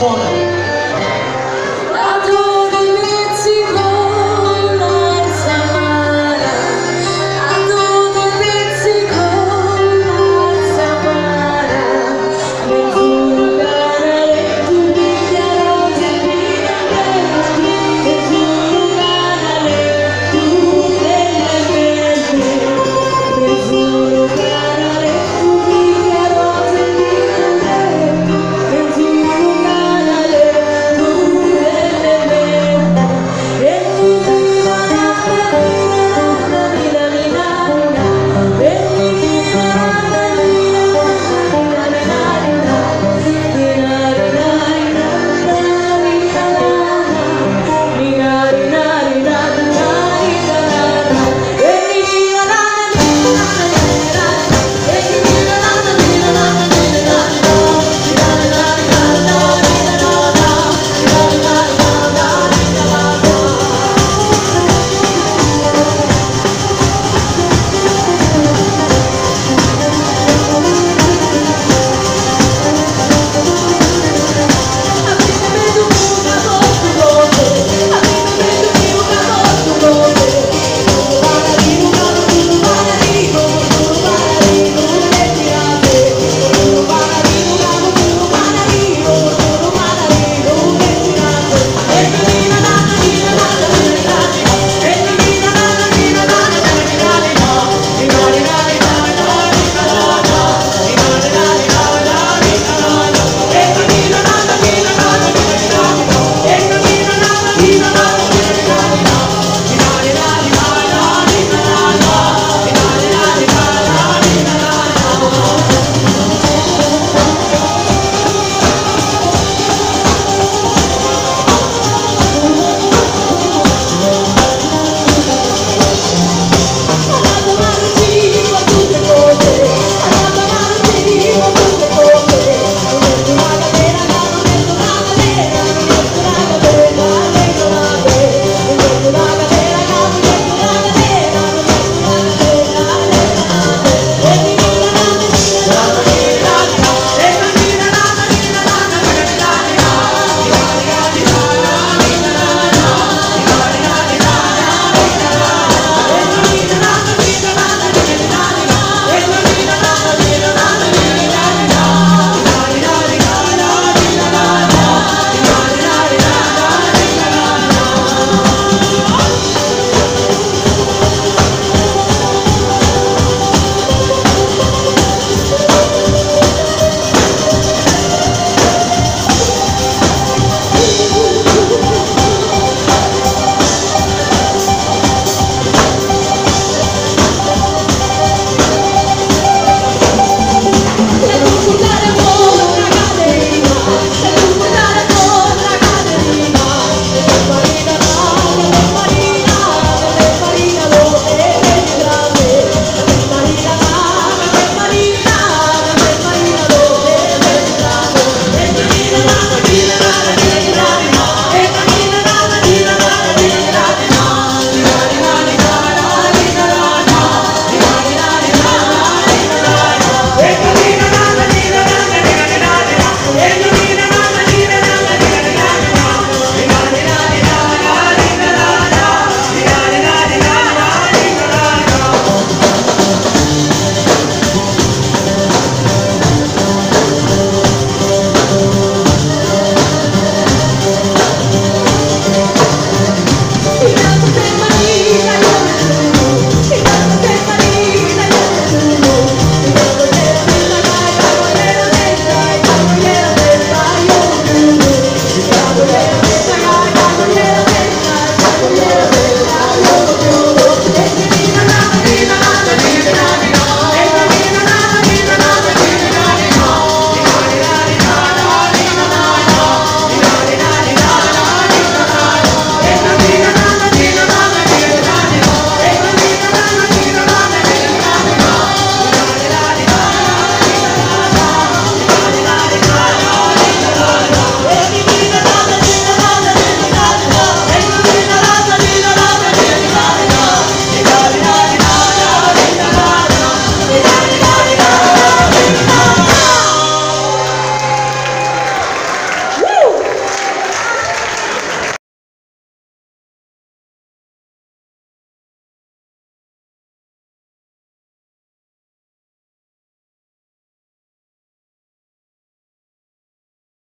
upon.